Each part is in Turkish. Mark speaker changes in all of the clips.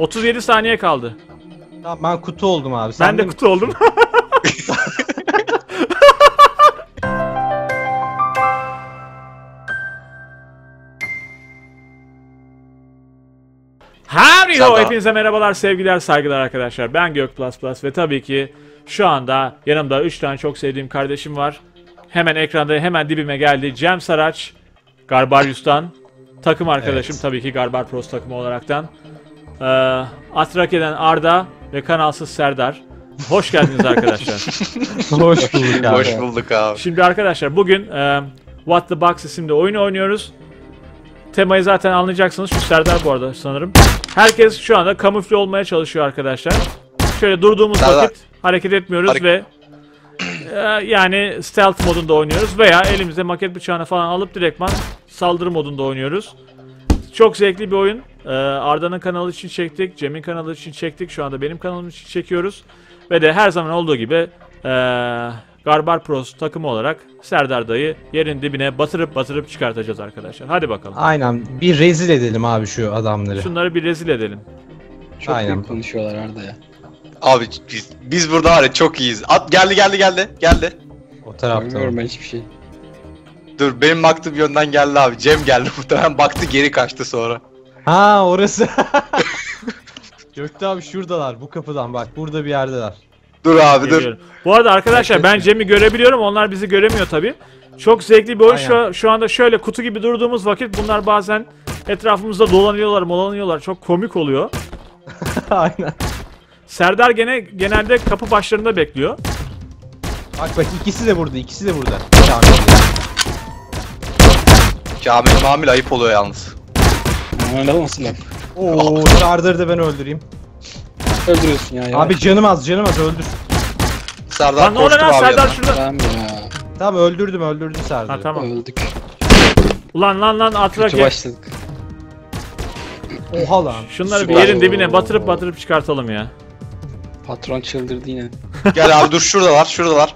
Speaker 1: 37 saniye kaldı.
Speaker 2: Tamam ben kutu oldum abi.
Speaker 1: Ben
Speaker 2: Sen
Speaker 1: de
Speaker 2: mi?
Speaker 1: kutu oldum. Howdy ho! Hepinize merhabalar, sevgiler, saygılar arkadaşlar. Ben Gök Plus Plus ve tabii ki şu anda yanımda 3 tane çok sevdiğim kardeşim var. Hemen ekranda hemen dibime geldi. Cem Saraç, Garbarius'tan. Takım arkadaşım
Speaker 2: Evet.
Speaker 1: tabii ki Garbar Pros takımı olaraktan. Ee, Atrakya'dan Arda ve kanalsız Serdar. Hoş geldiniz arkadaşlar.
Speaker 2: Hoş bulduk abi.
Speaker 3: Hoş bulduk abi.
Speaker 1: Şimdi arkadaşlar bugün e, What the Box isimli oyunu oynuyoruz. Temayı zaten anlayacaksınız. Şu Serdar bu arada sanırım. Herkes şu anda kamufle olmaya çalışıyor arkadaşlar. Şöyle durduğumuz
Speaker 3: Serdar.
Speaker 1: vakit hareket etmiyoruz
Speaker 3: Hareket-
Speaker 1: ve e, yani stealth modunda oynuyoruz veya elimizde maket bıçağını falan alıp direktman saldırı modunda oynuyoruz. Çok zevkli bir oyun. Ee, Arda'nın kanalı için çektik, Cem'in kanalı için çektik. Şu anda benim kanalım için çekiyoruz. Ve de her zaman olduğu gibi ee, Garbar Pros takımı olarak Serdar dayı yerin dibine batırıp batırıp çıkartacağız arkadaşlar. Hadi bakalım.
Speaker 2: Aynen bir rezil edelim abi şu adamları.
Speaker 1: Şunları bir rezil edelim.
Speaker 4: Çok
Speaker 2: Aynen.
Speaker 4: büyük konuşuyorlar Arda ya.
Speaker 3: Abi biz, biz burada var ya çok iyiyiz. At geldi geldi geldi. Geldi.
Speaker 2: O tarafta.
Speaker 4: Görmüyorum ben hiçbir şey.
Speaker 3: Dur benim baktığım yönden geldi abi. Cem geldi muhtemelen baktı geri kaçtı sonra.
Speaker 2: Ha orası. Gökte abi şuradalar bu kapıdan bak burada bir yerdeler.
Speaker 3: Dur abi dur.
Speaker 1: Geliyorum. Bu arada arkadaşlar ben Cem'i görebiliyorum. Onlar bizi göremiyor tabi. Çok zevkli bir oyun. Şu, şu anda şöyle kutu gibi durduğumuz vakit bunlar bazen etrafımızda dolanıyorlar, molanıyorlar. Çok komik oluyor.
Speaker 2: Aynen.
Speaker 1: Serdar gene genelde kapı başlarında bekliyor.
Speaker 2: Bak bak ikisi de burada ikisi de burada. Kamil.
Speaker 3: Kamil mamil ayıp oluyor yalnız.
Speaker 4: Öyle olmasın laf.
Speaker 2: Oo Serdar'ı da ben öldüreyim.
Speaker 4: Öldürüyorsun ya.
Speaker 2: Abi canım az canım az öldür.
Speaker 3: Serdar
Speaker 1: Lan ne oluyor
Speaker 3: koştu
Speaker 1: lan
Speaker 3: abi
Speaker 1: Serdar
Speaker 3: yanına.
Speaker 1: şurada?
Speaker 4: Tamam ya.
Speaker 2: Tamam öldürdüm öldürdüm Serdar'ı.
Speaker 1: Ha tamam.
Speaker 4: Öldük.
Speaker 1: Ulan lan lan
Speaker 4: Kötü
Speaker 1: Atrake.
Speaker 4: başladık.
Speaker 2: Oha lan.
Speaker 1: Şunları bir yerin dibine batırıp batırıp çıkartalım ya.
Speaker 4: Patron çıldırdı yine.
Speaker 3: Gel abi dur şuradalar şuradalar.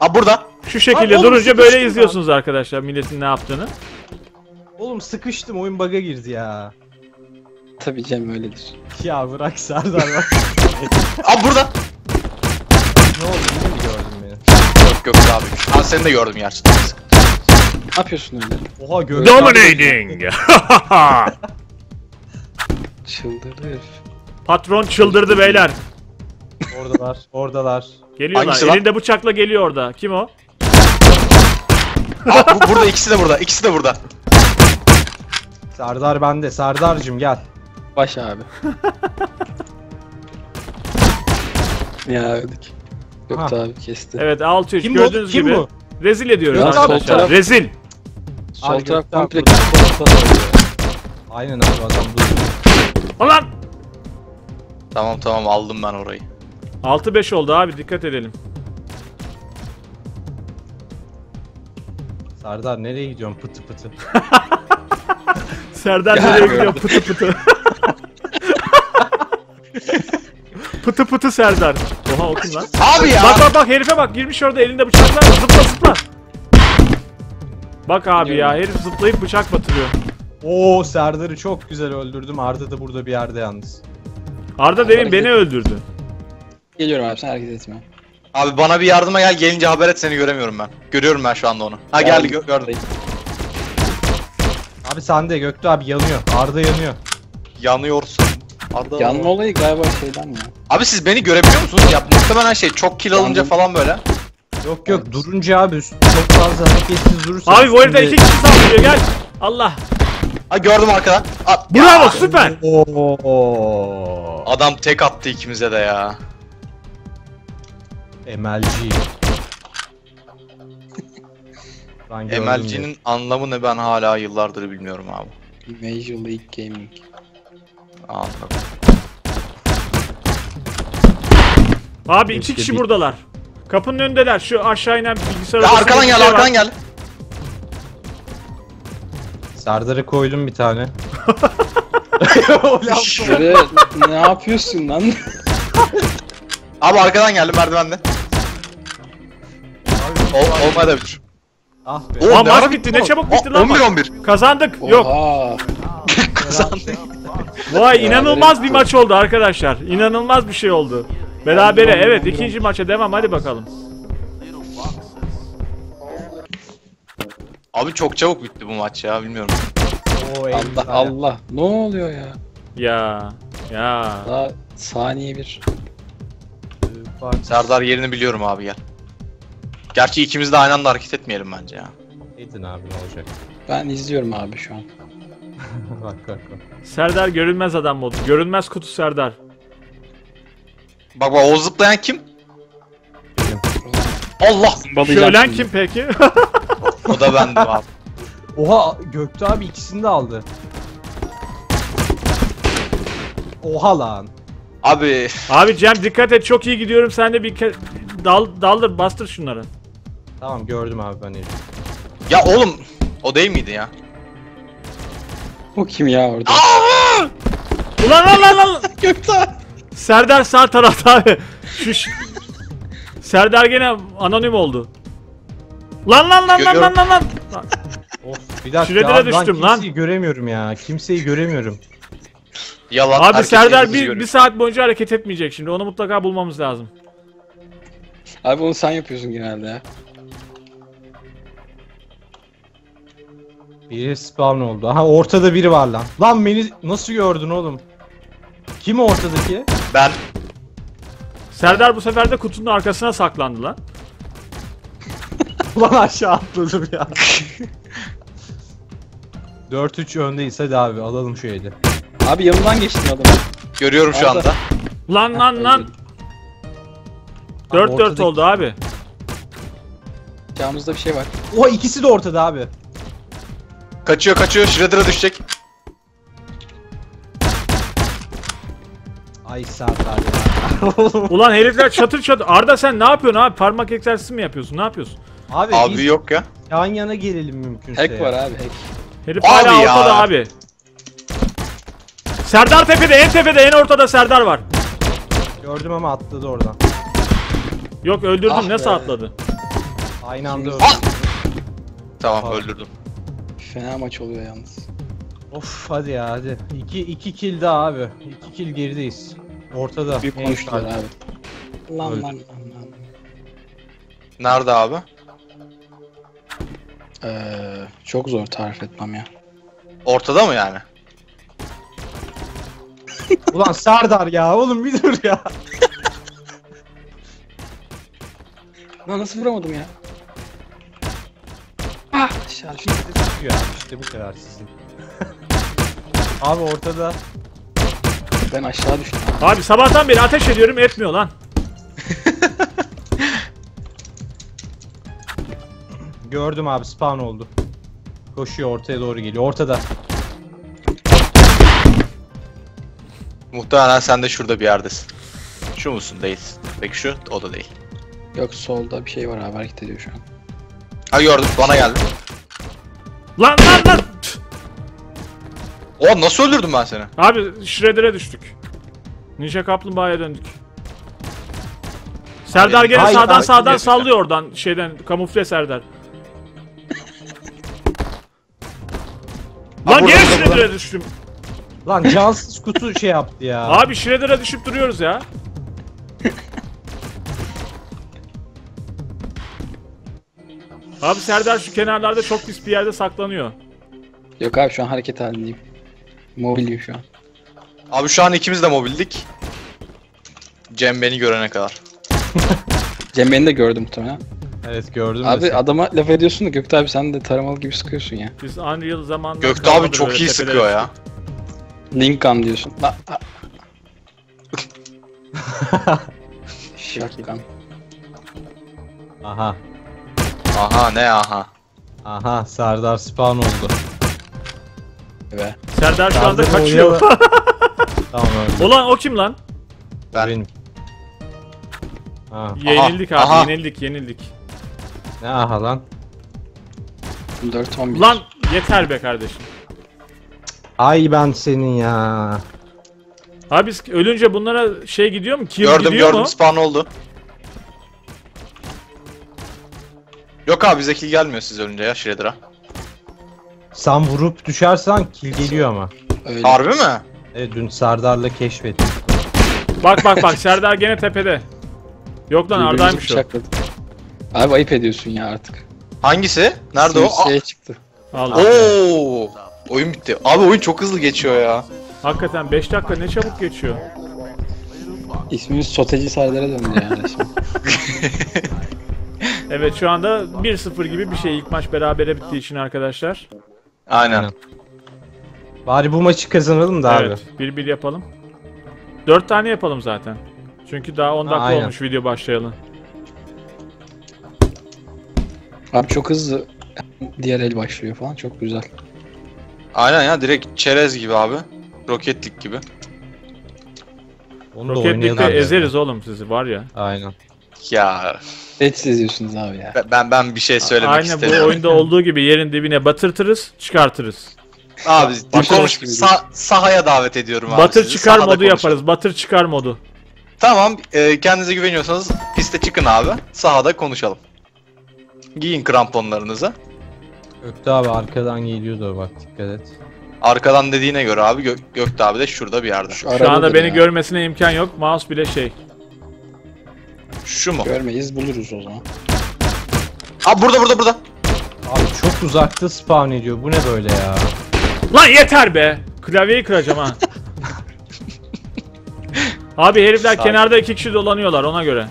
Speaker 3: Abi burada.
Speaker 1: Şu şekilde
Speaker 2: oğlum,
Speaker 1: durunca böyle
Speaker 2: sıkıştım
Speaker 1: izliyorsunuz arkadaşlar milletin ne yaptığını.
Speaker 2: Oğlum sıkıştım oyun bug'a girdi ya.
Speaker 4: Tabii Cem öyledir.
Speaker 2: Ya bırak Serdar bak.
Speaker 3: Abi burada.
Speaker 2: ne oldu yine mi gördün beni?
Speaker 3: Yok yok abi. Ben seni de gördüm gerçi.
Speaker 4: Ne yapıyorsun öyle?
Speaker 2: Oha gördüm.
Speaker 1: Dominating.
Speaker 4: Çıldırdı herif.
Speaker 1: Patron çıldırdı beyler.
Speaker 2: Oradalar oradalar.
Speaker 1: Geliyorlar.
Speaker 3: Hangisi lan?
Speaker 1: Elinde bıçakla geliyor orada. Kim o?
Speaker 3: Abi bu, burada ikisi de burada. ikisi de burada.
Speaker 2: Serdar bende. Serdar'cım gel.
Speaker 4: Baş abi. ya öldük. Yok
Speaker 2: Ha.
Speaker 4: abi kesti.
Speaker 1: Evet 6-3
Speaker 2: Kim bu?
Speaker 1: gördüğünüz
Speaker 2: Kim
Speaker 1: gibi.
Speaker 2: bu?
Speaker 1: Rezil ediyoruz
Speaker 4: Ya, sol
Speaker 1: arkadaşlar.
Speaker 4: taraf-
Speaker 1: Rezil.
Speaker 4: Sol
Speaker 2: Abi
Speaker 4: taraf
Speaker 2: Gökte abi
Speaker 4: komple oluyor.
Speaker 2: Aynen abi adam dur.
Speaker 1: Ulan.
Speaker 3: Tamam tamam aldım ben orayı.
Speaker 1: 6-5 oldu abi dikkat edelim.
Speaker 2: Serdar nereye gidiyorsun pıtı pıtı?
Speaker 1: Serdar nereye gidiyor pıtı pıtı. pıtı pıtı Serdar. Oha o kim lan?
Speaker 3: Abi ya.
Speaker 1: Bak bak bak herife bak girmiş orada elinde bıçaklar zıpla zıpla. Bak abi ya herif zıplayıp bıçak batırıyor.
Speaker 2: Oo Serdar'ı çok güzel öldürdüm. Arda da burada bir yerde yalnız.
Speaker 1: Arda demin beni öldürdü.
Speaker 4: Geliyorum abi sen hareket etme.
Speaker 3: Abi bana bir yardıma gel gelince haber et seni göremiyorum ben. Görüyorum ben şu anda onu. Ha geldi gö- gördüm.
Speaker 2: Abi sende Gökte abi yanıyor. Arda yanıyor.
Speaker 3: Yanıyorsun. Arda.
Speaker 4: Yanma olayı galiba şeyden ya.
Speaker 3: Abi siz beni görebiliyor musunuz? Ya muhtemelen şey çok kill alınca
Speaker 4: Yandım.
Speaker 3: falan böyle.
Speaker 2: Yok yok durunca abi üst- çok fazla hareketsiz durursan.
Speaker 1: Abi bu herifler iki kişi saldırıyor gel. Allah.
Speaker 3: Ha gördüm arkadan. At.
Speaker 1: Bravo
Speaker 3: Ya,
Speaker 1: süper.
Speaker 2: Oo.
Speaker 3: Adam tek attı ikimize de ya.
Speaker 2: MLG. Ben gördüm
Speaker 3: MLG'nin anlamı ne ben hala yıllardır bilmiyorum abi.
Speaker 4: Major League Gaming.
Speaker 3: Anladım.
Speaker 1: Abi iki
Speaker 2: Keşke
Speaker 1: kişi
Speaker 2: bir-
Speaker 1: buradalar. Kapının önündeler. Şu aşağı inen bilgisayar
Speaker 3: Ya
Speaker 1: odasında
Speaker 3: arkadan
Speaker 1: bir
Speaker 3: gel
Speaker 1: şey var.
Speaker 3: arkadan gel.
Speaker 2: Serdar'a koydum bir tane.
Speaker 4: Ne yapıyorsun lan?
Speaker 3: Abi arkadan geldi merdivende. Ol, olmayabilir.
Speaker 2: Ah be.
Speaker 3: Oğlum ne
Speaker 1: maç
Speaker 3: ara
Speaker 1: bitti, ne çabuk bitti lan
Speaker 3: 11
Speaker 1: maç.
Speaker 3: 11.
Speaker 1: Kazandık. Yok.
Speaker 4: Oha.
Speaker 3: kazandık.
Speaker 1: Vay inanılmaz bir maç oldu arkadaşlar. İnanılmaz bir şey oldu. Berabere evet ikinci maça devam hadi bakalım.
Speaker 3: Abi çok çabuk bitti bu maç ya bilmiyorum.
Speaker 4: Allah. Allah. Ne oluyor ya?
Speaker 1: Ya ya.
Speaker 4: Daha saniye bir.
Speaker 2: Bak,
Speaker 3: Serdar yerini biliyorum abi gel. Gerçi ikimiz de aynı anda hareket etmeyelim bence ya.
Speaker 2: Edin abi ne olacak?
Speaker 4: Ben izliyorum abi şu an.
Speaker 2: bak bak bak.
Speaker 1: Serdar görünmez adam modu. Görünmez kutu Serdar.
Speaker 3: Bak bak o zıplayan kim? Allah!
Speaker 4: Şimdi.
Speaker 1: kim peki?
Speaker 3: O da bendim abi.
Speaker 2: Oha Göktuğ abi ikisini de aldı. Oha lan.
Speaker 3: Abi
Speaker 1: Abi Cem dikkat et çok iyi gidiyorum sen de bir ke- dal daldır bastır şunları.
Speaker 2: Tamam gördüm abi ben herifi.
Speaker 3: ya oğlum o değil miydi ya?
Speaker 4: O kim ya orada?
Speaker 1: Ulan lan lan lan.
Speaker 4: Gökten.
Speaker 1: Serdar sağ tarafta abi. Şu ş- Serdar gene anonim oldu. Lan lan lan lan lan lan lan.
Speaker 2: Of bir dakika abi,
Speaker 1: düştüm
Speaker 2: lan.
Speaker 1: lan.
Speaker 2: Kimseyi göremiyorum ya. Kimseyi göremiyorum.
Speaker 3: Yalan.
Speaker 1: Abi
Speaker 3: herkes
Speaker 1: Serdar
Speaker 3: elimizi
Speaker 1: bir,
Speaker 3: görüyor.
Speaker 1: bir saat boyunca hareket etmeyecek şimdi. Onu mutlaka bulmamız lazım.
Speaker 4: Abi onu sen yapıyorsun genelde ya.
Speaker 2: Biri spawn oldu. Aha ortada biri var lan. Lan beni nasıl gördün oğlum? Kim ortadaki?
Speaker 3: Ben
Speaker 1: Serdar bu sefer de kutunun arkasına saklandı lan.
Speaker 2: Ulan aşağı atladım ya. 4-3 öndeyiz hadi abi alalım şu eli.
Speaker 4: Abi yanından geçtin adamı.
Speaker 3: görüyorum şu anda.
Speaker 1: Lan lan lan. 4-4
Speaker 2: ortadaki-
Speaker 1: oldu abi.
Speaker 4: Yağımızda bir şey var.
Speaker 2: Oha ikisi de ortada abi.
Speaker 3: Kaçıyor kaçıyor Shredder'a düşecek.
Speaker 2: Ay Serdar ya.
Speaker 1: Ulan herifler çatır çatır. Arda sen ne yapıyorsun abi? Parmak egzersizi mi yapıyorsun? Ne yapıyorsun?
Speaker 2: abi,
Speaker 3: Abi
Speaker 2: biz
Speaker 3: yok ya.
Speaker 2: yan yana gelelim mümkünse.
Speaker 4: Hack
Speaker 2: ya.
Speaker 4: var abi hack.
Speaker 1: Herif
Speaker 3: Abi
Speaker 1: hala
Speaker 3: ya.
Speaker 1: ortada abi. Serdar tepede, en tepede, en ortada Serdar var.
Speaker 2: Gördüm ama atladı oradan.
Speaker 1: Yok öldürdüm,
Speaker 4: Ah
Speaker 1: nasıl
Speaker 4: be.
Speaker 1: atladı?
Speaker 2: Aynı anda öldü.
Speaker 3: Ah! Tamam
Speaker 2: Abi.
Speaker 3: öldürdüm.
Speaker 4: Fena maç oluyor yalnız.
Speaker 2: Of hadi ya hadi. 2 2 kill daha abi. 2 kill gerideyiz. Ortada. En
Speaker 4: konuştular abi. Lan
Speaker 2: Öldü.
Speaker 4: lan lan lan.
Speaker 3: Nerede abi?
Speaker 4: Ee, çok zor tarif etmem ya.
Speaker 3: Ortada mı yani?
Speaker 2: Ulan Serdar ya oğlum bir dur ya.
Speaker 4: Lan nasıl vuramadım ya? Ah aşağı düştüm.
Speaker 2: ya işte bu kadar sizin. abi ortada.
Speaker 4: Ben aşağı düştüm.
Speaker 1: Abi sabahtan beri ateş ediyorum etmiyor lan.
Speaker 2: Gördüm abi spawn oldu. Koşuyor ortaya doğru geliyor. Ortada.
Speaker 3: Muhtemelen sen de şurada bir yerdesin. Şu musun? Değilsin. Peki şu? O da değil.
Speaker 4: Yok solda bir şey var abi hareket ediyor şu an.
Speaker 3: Ha gördüm bana geldi.
Speaker 1: Lan lan lan. Tüh.
Speaker 3: O nasıl öldürdüm ben seni?
Speaker 1: Abi Shredder'e düştük. Ninja Kaplumbağa'ya döndük. Serdar gene
Speaker 2: Hayır,
Speaker 1: sağdan
Speaker 2: hayır,
Speaker 1: sağdan
Speaker 3: hayır.
Speaker 1: sallıyor oradan şeyden kamufle Serdar. Lan gene Shredder'e düştüm.
Speaker 2: Lan cansız kutu şey yaptı ya.
Speaker 1: Abi Shredder'e düşüp duruyoruz ya. Abi Serdar şu kenarlarda çok pis bir yerde saklanıyor.
Speaker 4: Yok abi şu an hareket halindeyim. Mobilyum şu an.
Speaker 3: Abi şu an ikimiz de mobildik. Cem beni görene kadar.
Speaker 4: Cem beni de gördü muhtemelen.
Speaker 2: Evet gördüm
Speaker 4: Abi
Speaker 2: seni.
Speaker 4: adama laf ediyorsun da Gökte abi sen de taramalı gibi sıkıyorsun ya.
Speaker 1: Biz Unreal zamanında...
Speaker 3: Gökte abi çok iyi sıkıyor ya.
Speaker 4: Lincoln diyorsun. Şakkan.
Speaker 2: Aha.
Speaker 3: Aha ne aha.
Speaker 2: Aha Serdar spawn oldu.
Speaker 4: Ve
Speaker 1: Serdar şu anda
Speaker 2: Serdar
Speaker 1: kaçıyor.
Speaker 2: tamam öldü.
Speaker 1: Ulan o kim lan?
Speaker 3: Ben-
Speaker 2: Benim. Ha.
Speaker 1: Yenildik abi,
Speaker 3: aha.
Speaker 1: yenildik, yenildik.
Speaker 2: Ne aha lan.
Speaker 4: 4-11.
Speaker 1: Lan yeter be kardeşim.
Speaker 2: Ay ben senin ya.
Speaker 1: Abi biz ölünce bunlara şey gidiyor mu? Kill
Speaker 3: gördüm
Speaker 1: gidiyor
Speaker 3: gördüm
Speaker 1: mu?
Speaker 3: spawn oldu. Yok abi bize kill gelmiyor siz ölünce ya Shredder'a.
Speaker 2: Sen vurup düşersen kill geliyor ama.
Speaker 4: Öyle.
Speaker 3: Harbi mi?
Speaker 2: Evet dün Serdar'la keşfettim.
Speaker 1: Bak bak bak Serdar gene tepede. Yok lan
Speaker 4: Birbirimizi
Speaker 1: Arda'ymış o.
Speaker 4: bıçakladık. Abi ayıp ediyorsun ya artık.
Speaker 3: Hangisi? Nerede o?
Speaker 4: Şey çıktı.
Speaker 1: Allah.
Speaker 3: Oo! Oyun bitti. Abi oyun çok hızlı geçiyor ya.
Speaker 1: Hakikaten 5 dakika ne çabuk geçiyor.
Speaker 4: İsmimiz Soteci Serdar'a döndü yani şimdi.
Speaker 1: Evet şu anda 1-0 gibi bir şey ilk maç berabere bittiği için arkadaşlar.
Speaker 2: Aynen. Bari bu maçı kazanalım da abi.
Speaker 1: Evet 1-1 yapalım. 4 tane yapalım zaten. Çünkü daha 10
Speaker 2: Ha,
Speaker 1: dakika
Speaker 2: aynen.
Speaker 1: olmuş video başlayalı.
Speaker 4: Abi çok hızlı diğer el başlıyor falan çok güzel.
Speaker 3: Aynen ya direkt çerez gibi abi. Roketlik gibi.
Speaker 2: Onu da
Speaker 1: Rocket. League'de ezeriz oğlum sizi var ya.
Speaker 2: Aynen.
Speaker 3: Ya
Speaker 4: Et izliyorsunuz abi ya.
Speaker 3: ben- ben ben bir şey söylemek
Speaker 1: Aynen bu oyunda olduğu gibi yerin dibine batırtırız, çıkartırız.
Speaker 3: Abi
Speaker 4: Başka
Speaker 3: konuş
Speaker 4: gibi
Speaker 3: sa- sahaya davet ediyorum abi.
Speaker 1: Batır
Speaker 3: sizi.
Speaker 1: çıkar
Speaker 3: Sahada
Speaker 1: modu
Speaker 3: konuşalım.
Speaker 1: yaparız. Batır çıkar modu.
Speaker 3: Tamam, e, kendinize güveniyorsanız piste çıkın abi. Sahada konuşalım. Giyin kramponlarınızı.
Speaker 2: Gökte abi arkadan geliyor da bak dikkat et.
Speaker 3: Arkadan dediğine göre abi Gö- Gökte abi de şurada bir yerde.
Speaker 4: Şu,
Speaker 1: Şu anda beni
Speaker 4: ya.
Speaker 1: görmesine imkan yok. Mouse bile şey.
Speaker 3: Şu mu?
Speaker 4: Görmeyiz buluruz o zaman.
Speaker 3: Aa burada burada burada.
Speaker 2: Abi çok uzakta spawn ediyor. Bu ne böyle ya?
Speaker 1: Lan yeter be. Klavyeyi kıracağım ha. Abi herifler
Speaker 3: Sakin.
Speaker 1: kenarda iki kişi dolanıyorlar ona göre.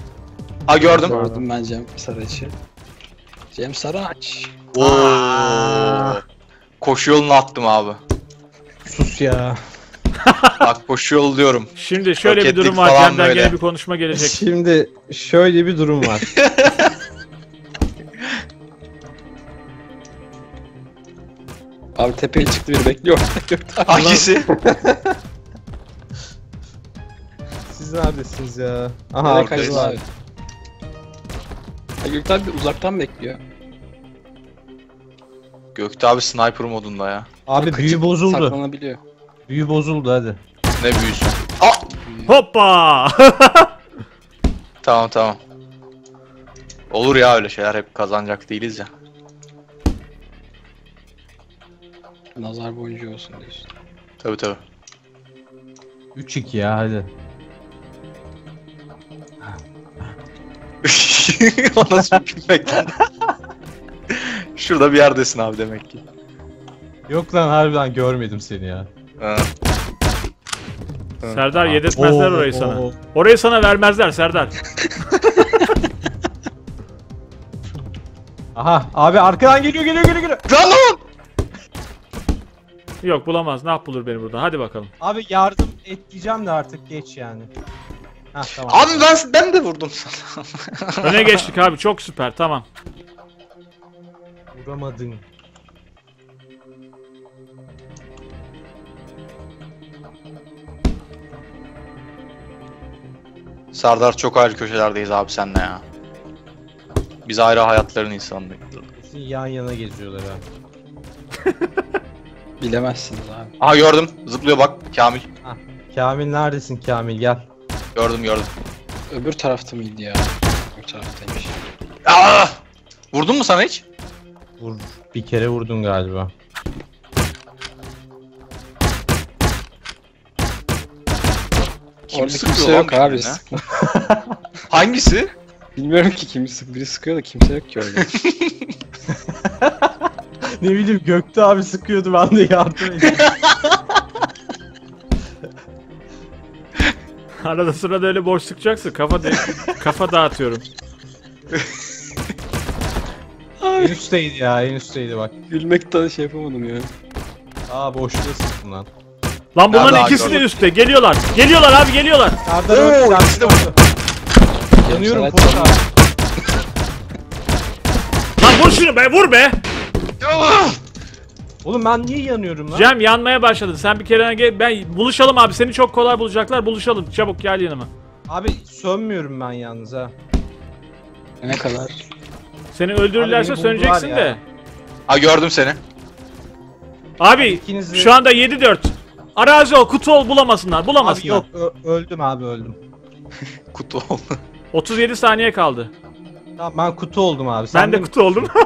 Speaker 3: Aa gördüm.
Speaker 4: Gördüm ben Cem Saraç'ı. Cem Saraç.
Speaker 3: Oo. Koşu yolunu attım abi.
Speaker 2: Sus ya.
Speaker 3: Bak koşu yolu diyorum.
Speaker 1: Şimdi şöyle bir
Speaker 3: Roketlik
Speaker 1: durum var.
Speaker 3: falan
Speaker 1: Cem'den
Speaker 3: böyle.
Speaker 1: gene bir konuşma gelecek.
Speaker 2: Şimdi şöyle bir durum var.
Speaker 4: Abi tepeye çıktı biri bekliyor.
Speaker 3: Hangisi?
Speaker 2: Siz neredesiniz ya? Aha
Speaker 4: Nereye abi? Ha, Gökten de uzaktan bekliyor.
Speaker 3: Gökte abi sniper modunda ya.
Speaker 2: Abi büyü bozuldu.
Speaker 4: Saklanabiliyor.
Speaker 2: Büyü bozuldu hadi.
Speaker 3: Ne büyüsün. Aa!
Speaker 1: Hoppa!
Speaker 3: Tamam tamam. Olur ya öyle şeyler hep kazanacak değiliz ya.
Speaker 4: Nazar boncuğu olsun diyorsun.
Speaker 3: Tabi tabi.
Speaker 2: 3-2 ya hadi.
Speaker 3: o nasıl bir gülmek lan? Şurada bir yerdesin abi demek ki.
Speaker 2: Yok lan harbiden görmedim seni ya.
Speaker 3: Ha.
Speaker 1: Serdar yedirtmezler
Speaker 2: Oo,
Speaker 1: orayı sana.
Speaker 2: oo.
Speaker 1: Orayı sana vermezler Serdar.
Speaker 2: Aha abi arkadan geliyor geliyor geliyor geliyor.
Speaker 3: Lan lan!
Speaker 1: Yok bulamaz. Ne yap bulur beni buradan. Hadi bakalım.
Speaker 2: Abi yardım et diyeceğim de artık geç yani. Hah tamam.
Speaker 3: Abi ben, ben de vurdum sana.
Speaker 1: Öne geçtik abi. Çok süper. Tamam.
Speaker 2: Vuramadın.
Speaker 3: Serdar çok ayrı köşelerdeyiz abi senle ya. Biz ayrı hayatların insanıyız.
Speaker 2: Kesin yan yana geziyorlar ha.
Speaker 4: Bilemezsiniz abi.
Speaker 3: Aha gördüm. Zıplıyor bak Kamil.
Speaker 2: Kamil neredesin Kamil gel.
Speaker 3: Gördüm gördüm.
Speaker 4: Öbür tarafta mıydı ya? Öbür taraftaymış.
Speaker 3: Aa! Vurdun mu sana hiç?
Speaker 2: Vur, bir kere vurdun galiba.
Speaker 3: Kim
Speaker 4: Orada
Speaker 3: sıkıyor
Speaker 4: kimse
Speaker 3: lan
Speaker 4: yok abi.
Speaker 3: birbirine? Hangisi?
Speaker 4: Bilmiyorum ki kim sık biri sıkıyor da kimse yok ki orada.
Speaker 2: ne bileyim Gökte abi sıkıyordu ben de yardım edeyim.
Speaker 1: Arada sırada öyle boş sıkacaksın. Kafa de kafa dağıtıyorum.
Speaker 2: en üstteydi ya en üstteydi bak.
Speaker 4: Gülmekten şey yapamadım ya.
Speaker 2: Aa boşluğa sıktın lan.
Speaker 1: Lan bunların
Speaker 3: Nerede abi,
Speaker 1: ikisi de
Speaker 3: gördüm.
Speaker 1: üstte. Geliyorlar. Geliyorlar abi geliyorlar.
Speaker 2: Serdar
Speaker 3: Oo,
Speaker 2: öldü,
Speaker 3: ikisi de.
Speaker 2: Yanıyorum Polat abi.
Speaker 1: Lan vur şunu be vur be.
Speaker 2: Oğlum ben niye yanıyorum lan?
Speaker 1: Cem yanmaya başladın. Sen bir kere gel. Ben buluşalım abi. Seni çok kolay bulacaklar. Buluşalım. Çabuk gel yanıma.
Speaker 2: Abi sönmüyorum ben yalnız ha.
Speaker 4: Ne kadar?
Speaker 1: Seni öldürürlerse
Speaker 2: Abi beni buldular
Speaker 1: söneceksin
Speaker 2: ya.
Speaker 1: de.
Speaker 3: Ha gördüm seni.
Speaker 1: Abi
Speaker 2: İkiniz de-
Speaker 1: şu anda 7-4. Arazi ol, kutu ol bulamasınlar.
Speaker 2: Abi
Speaker 1: Bulamasınlar.
Speaker 2: yok ö- öldüm abi öldüm.
Speaker 3: Kutu oldu.
Speaker 1: 37 saniye kaldı.
Speaker 2: Tamam ben kutu oldum abi. Sen
Speaker 1: ben de
Speaker 2: mi?
Speaker 1: kutu oldum.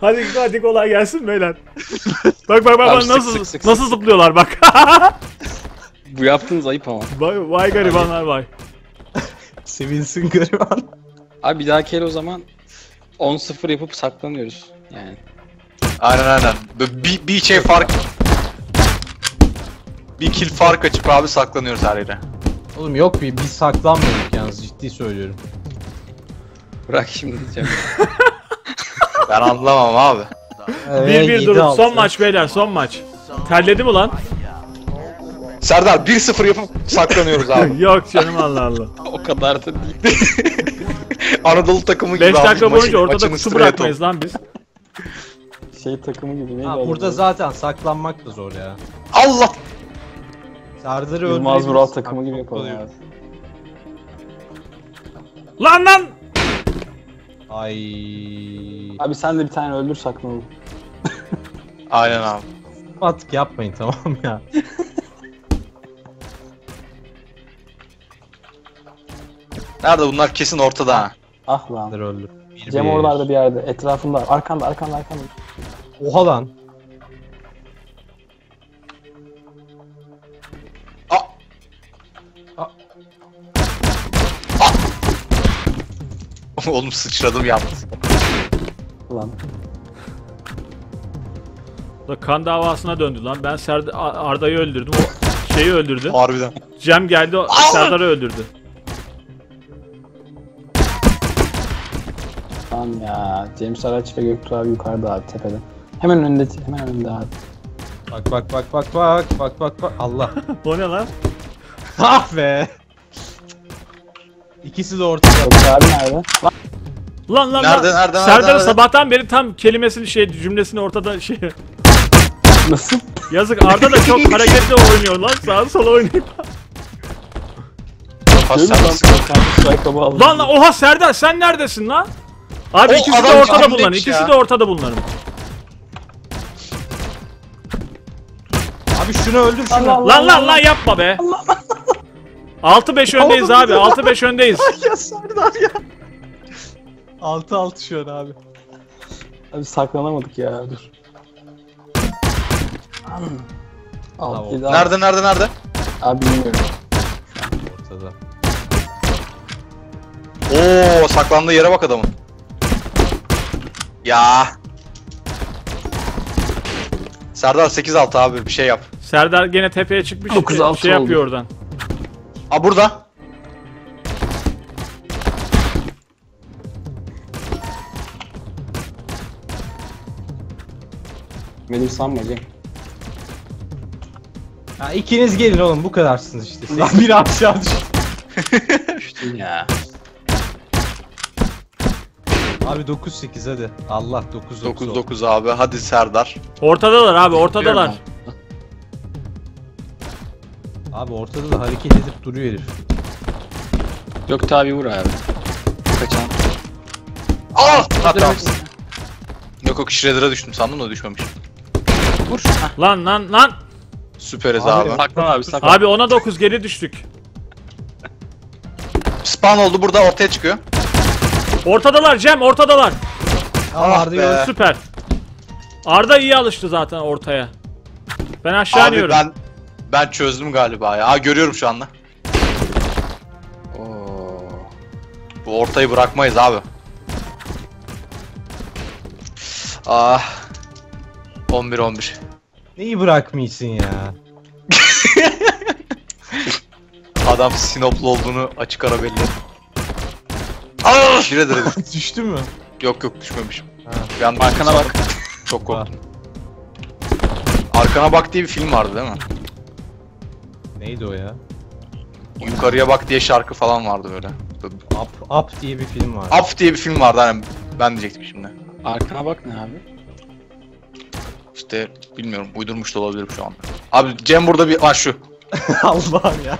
Speaker 1: Hadi hadi kolay gelsin beyler. Bak bak bak,
Speaker 4: Abi
Speaker 1: bak
Speaker 4: sık,
Speaker 1: nasıl
Speaker 4: sık, sık,
Speaker 1: nasıl zıplıyorlar bak.
Speaker 4: Bu yaptığınız ayıp ama.
Speaker 1: vay, vay garibanlar vay.
Speaker 2: Sevinsin gariban.
Speaker 4: Abi bir dahaki el o zaman 10-0 yapıp saklanıyoruz. Yani.
Speaker 3: Aynen aynen. Bir, bir şey fark... Bir kill fark açıp abi saklanıyoruz her yere.
Speaker 2: Oğlum yok bir biz saklanmıyorduk yalnız ciddi söylüyorum.
Speaker 4: Bırak şimdi diyeceğim.
Speaker 3: Ben anlamam abi.
Speaker 1: Bir bir durum son maç beyler son maç. Terledi mi lan?
Speaker 3: Serdar 1-0 yapıp saklanıyoruz abi.
Speaker 1: Yok canım Allah Allah.
Speaker 4: o kadar da değil.
Speaker 3: Anadolu takımı gibi
Speaker 1: 5
Speaker 3: abi.
Speaker 1: dakika boyunca ortada kutu bırakmayız lan biz.
Speaker 4: Şey takımı gibi neydi
Speaker 2: Ha, burada zaten saklanmak da zor ya.
Speaker 3: Allah!
Speaker 2: Serdar'ı
Speaker 4: Yılmaz
Speaker 2: öldürebiliriz.
Speaker 4: Vural takımı gibi yapalım abi.
Speaker 1: Lan lan!
Speaker 2: Ay.
Speaker 4: Abi sen de bir tane öldür saklanalım.
Speaker 3: Aynen abi.
Speaker 2: Atık yapmayın tamam ya.
Speaker 3: Nerede bunlar kesin ortada ha.
Speaker 4: Ah lan.
Speaker 2: Öldür. Bir
Speaker 4: Cem
Speaker 2: bir.
Speaker 4: oralarda bir yerde. Etrafında. Arkanda arkanda arkanda.
Speaker 2: Oha lan.
Speaker 3: Aa!
Speaker 2: Aa.
Speaker 3: Aa! Oğlum sıçradım yalnız.
Speaker 4: Ulan.
Speaker 1: Da kan davasına döndü lan. Ben Serd A- Arda'yı öldürdüm. O şeyi öldürdü.
Speaker 3: Harbiden.
Speaker 1: Cem geldi Serdar'ı öldürdü.
Speaker 4: Tamam ya. James Araç ve Göktuğ abi yukarıda abi tepede. Hemen önünde hemen önünde abi.
Speaker 2: Bak bak bak bak bak bak bak bak Allah.
Speaker 1: O ne lan?
Speaker 2: ah be. İkisi de ortada.
Speaker 4: Abi nerede? Lan
Speaker 1: Lan lan
Speaker 3: Nerede, nerede, nerede,
Speaker 1: Serdar'ın
Speaker 3: nerede?
Speaker 1: sabahtan beri tam kelimesini şey cümlesini ortada şey.
Speaker 4: nasıl?
Speaker 1: Yazık Arda da çok hareketli oynuyor lan. Sağa sola oynuyor.
Speaker 4: Lan?
Speaker 1: Lan lan oha Serdar sen neredesin lan? Abi
Speaker 3: O
Speaker 1: ikisi de ortada bunların. İkisi de ortada bunların.
Speaker 2: Abi şunu öldür şunu.
Speaker 4: Allah Allah.
Speaker 1: Lan lan lan yapma be. 6-5 öndeyiz
Speaker 2: Oğlum,
Speaker 1: abi. 6-5 öndeyiz.
Speaker 2: ya Serdar ya. 6-6 şu an abi.
Speaker 4: Abi saklanamadık ya dur.
Speaker 2: Tamam.
Speaker 4: Alt yedi, alt.
Speaker 3: Nerede nerede nerede?
Speaker 4: Abi bilmiyorum.
Speaker 2: Ortada.
Speaker 3: Oo saklandığı yere bak adamın. Ya. Serdar 8-6 abi bir şey yap.
Speaker 1: Serdar gene tepeye çıkmış.
Speaker 4: 9-6
Speaker 1: şey yapıyor
Speaker 4: oldu.
Speaker 1: oradan.
Speaker 3: Aa burada.
Speaker 4: Benim sanma Cem.
Speaker 2: Ya ikiniz gelin oğlum bu kadarsınız işte. Siz biri aşağı düş.
Speaker 4: Düştün ya.
Speaker 2: Abi 9-8 hadi. Allah 9-9.
Speaker 3: 9-9 abi hadi Serdar.
Speaker 1: Ortadalar abi ortadalar.
Speaker 2: Abi ortada da hareket edip duruyor herif.
Speaker 4: Göktuğ abi vur abi. Kaçan.
Speaker 3: Aa! Ha, tamam. Yok yok Shredder'a düştüm sandım da düşmemişim.
Speaker 4: Vur. Hah.
Speaker 1: Lan lan lan.
Speaker 3: Süperiz
Speaker 2: Abi,
Speaker 3: abi.
Speaker 4: Saklan abi saklan.
Speaker 1: Abi ona 9 geri düştük.
Speaker 3: Spawn oldu burada ortaya çıkıyor.
Speaker 1: Ortadalar Cem ortadalar.
Speaker 3: Ah
Speaker 2: Arda
Speaker 3: be.
Speaker 1: Süper. Arda iyi alıştı zaten ortaya. Ben aşağı
Speaker 3: Abi
Speaker 1: iniyorum.
Speaker 3: ben ben çözdüm galiba ya. Aa görüyorum şu anda.
Speaker 4: Oo.
Speaker 3: Bu ortayı bırakmayız abi. Ah. 11 11.
Speaker 2: Neyi bırakmıyorsun ya?
Speaker 3: Adam Sinoplu olduğunu açık ara belli. Aa! Shredder'a düştüm.
Speaker 2: Düştü mü?
Speaker 3: Yok yok düşmemişim.
Speaker 2: Ha.
Speaker 3: Bir anda
Speaker 4: Arkana bak.
Speaker 3: Çok korktum. Arkana bak diye bir film vardı değil mi?
Speaker 2: Neydi o ya?
Speaker 3: Yukarıya bak diye şarkı falan vardı böyle.
Speaker 2: Up, Up diye bir film var.
Speaker 3: Up diye bir film vardı hani ben diyecektim şimdi.
Speaker 4: Arkana bak ne abi?
Speaker 3: İşte bilmiyorum uydurmuş da olabilirim şu anda. Abi Cem burada bir var şu.
Speaker 2: Allah'ım ya.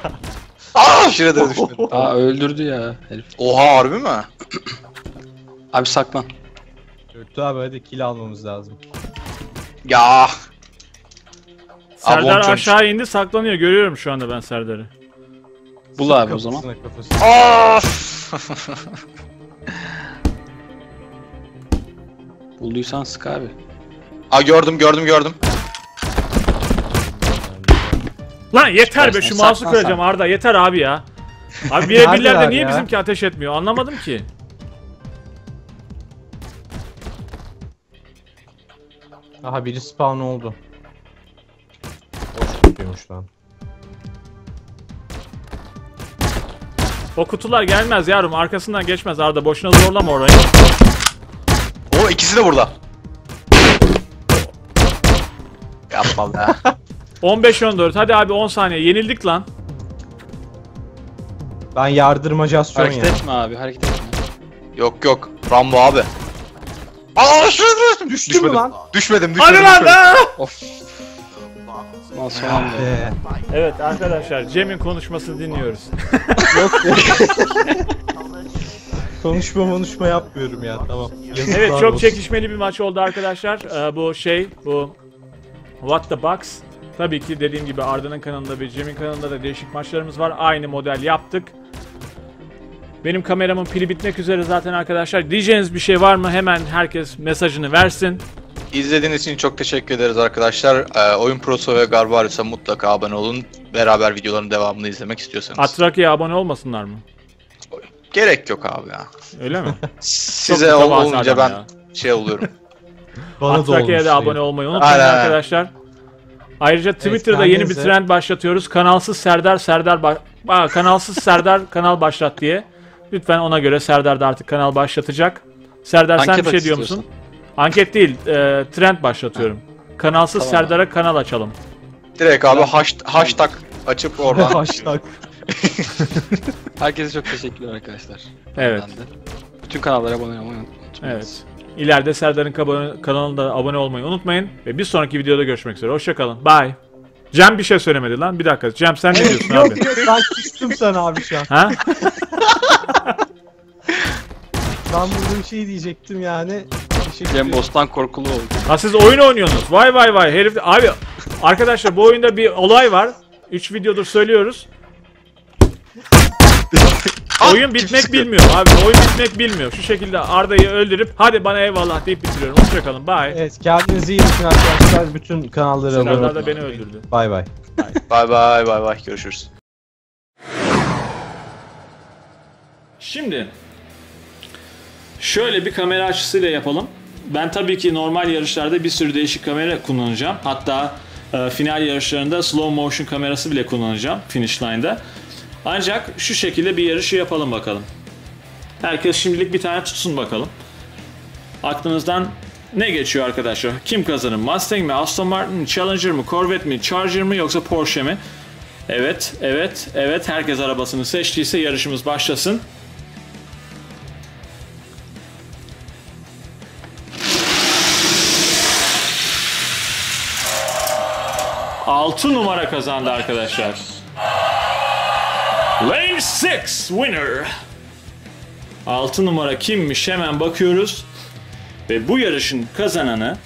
Speaker 3: Aa Shredder'a düştüm.
Speaker 4: Aa öldürdü ya herif.
Speaker 3: Oha harbi mi?
Speaker 4: Abi saklan.
Speaker 2: Göktuğ abi hadi kill almamız lazım.
Speaker 3: Ya.
Speaker 1: Serdar
Speaker 3: Abi,
Speaker 1: aşağı indi saklanıyor. Görüyorum şu anda ben Serdar'ı.
Speaker 4: Bul abi o zaman.
Speaker 3: Aa!
Speaker 4: Bulduysan sık abi.
Speaker 3: Aa gördüm gördüm gördüm.
Speaker 1: Lan yeter be şu mouse'u
Speaker 4: saklan
Speaker 1: kıracağım
Speaker 4: sen.
Speaker 1: Arda yeter abi ya. Abi birebirlerde
Speaker 2: Neredeler
Speaker 1: niye
Speaker 2: ya?
Speaker 1: bizimki ateş etmiyor anlamadım ki.
Speaker 2: Aha biri spawn oldu. Yapıyormuş lan.
Speaker 1: O kutular gelmez yavrum arkasından geçmez Arda boşuna zorlama orayı.
Speaker 3: O ikisi de burada. Yapma be.
Speaker 1: 15-14 hadi abi 10 saniye yenildik lan.
Speaker 2: Ben yardırmacasyon
Speaker 4: Hareket
Speaker 2: ya.
Speaker 4: etme abi hareket etme.
Speaker 3: yok yok. Rambo abi. Aa düştüm.
Speaker 2: Düştü mü lan?
Speaker 3: Düşmedim düşmedim.
Speaker 1: Hadi lan
Speaker 3: düşmedim.
Speaker 1: da!
Speaker 4: Of. Lan son anda.
Speaker 2: Ee,
Speaker 1: Evet arkadaşlar Cem'in konuşmasını dinliyoruz.
Speaker 2: konuşma konuşma yapmıyorum ya tamam. Yazıklar
Speaker 1: Evet çok
Speaker 2: olsun.
Speaker 1: çekişmeli bir maç oldu arkadaşlar. Ee, bu şey bu What the Box. Tabii ki dediğim gibi Arda'nın kanalında ve Cem'in kanalında da değişik maçlarımız var. Aynı model yaptık. Benim kameramın pili bitmek üzere zaten arkadaşlar. Diyeceğiniz bir şey var mı? Hemen herkes mesajını versin.
Speaker 3: İzlediğiniz için çok teşekkür ederiz arkadaşlar. Ee, Oyun Pro'sa ve Garbarius'a mutlaka abone olun. Beraber videoların devamını izlemek istiyorsanız.
Speaker 1: Atrakya'ya abone olmasınlar mı?
Speaker 3: Gerek yok abi ya.
Speaker 1: Öyle mi?
Speaker 3: Size ol- olunca ben
Speaker 1: ya.
Speaker 3: şey oluyorum.
Speaker 2: Bana da
Speaker 1: Atrakya'ya da
Speaker 2: değil.
Speaker 1: abone olmayı unutmayın
Speaker 3: Aynen,
Speaker 1: arkadaşlar. Ayrıca Twitter'da yeni bir trend başlatıyoruz. Kanalsız Serdar Serdar ba- Aa, kanalsız Serdar kanal başlat diye. Lütfen ona göre Serdar da artık kanal başlatacak. Serdar sen
Speaker 4: Anket
Speaker 1: bir şey diyor musun? Anket değil, e, trend başlatıyorum. Kanalsız
Speaker 4: Tamam.
Speaker 1: Serdar'a kanal açalım.
Speaker 3: Direkt abi haş, hashtag açıp oradan.
Speaker 2: Hashtag.
Speaker 4: Herkese çok teşekkürler arkadaşlar.
Speaker 1: Evet.
Speaker 4: De. Bütün kanallara abone olmayı unutmayın.
Speaker 1: Evet. İleride Serdar'ın kaba- kanalına abone olmayı unutmayın. Ve bir sonraki videoda görüşmek üzere. Hoşçakalın. Bye. Cem bir şey söylemedi lan. Bir dakika. Cem sen ne diyorsun abi?
Speaker 2: yok yok ben küstüm sana abi şu an.
Speaker 1: Ha?
Speaker 2: Ben burada bir şey diyecektim yani. Teşekkür
Speaker 4: Cem. Bostan korkulu oldu.
Speaker 1: Ha siz oyun oynuyorsunuz. Vay vay vay. Herif abi arkadaşlar bu oyunda bir olay var. 3 videodur söylüyoruz. oyun bitmek bilmiyor abi. Oyun bitmek bilmiyor. Şu şekilde Arda'yı öldürüp hadi bana eyvallah deyip bitiriyorum. Hoşçakalın. Bye.
Speaker 2: Evet kendinize iyi bakın arkadaşlar. Bütün kanallara abone
Speaker 1: Serdar
Speaker 2: olun.
Speaker 1: da beni öldürdü.
Speaker 2: Bay bay.
Speaker 3: Bay bay bay bay görüşürüz.
Speaker 1: Şimdi şöyle bir kamera açısıyla yapalım. Ben tabii ki normal yarışlarda bir sürü değişik kamera kullanacağım. Hatta e, final yarışlarında slow motion kamerası bile kullanacağım finish line'da. Ancak şu şekilde bir yarışı yapalım bakalım. Herkes şimdilik bir tane tutsun bakalım. Aklınızdan ne geçiyor arkadaşlar? Kim kazanır? Mustang mi, Aston Martin mi, Challenger mı, Corvette mi, Charger mi yoksa Porsche mi? Evet, evet, evet. Herkes arabasını seçtiyse yarışımız başlasın. Altı numara kazandı arkadaşlar. Lane 6 winner. 6 numara kimmiş hemen bakıyoruz. Ve bu yarışın kazananı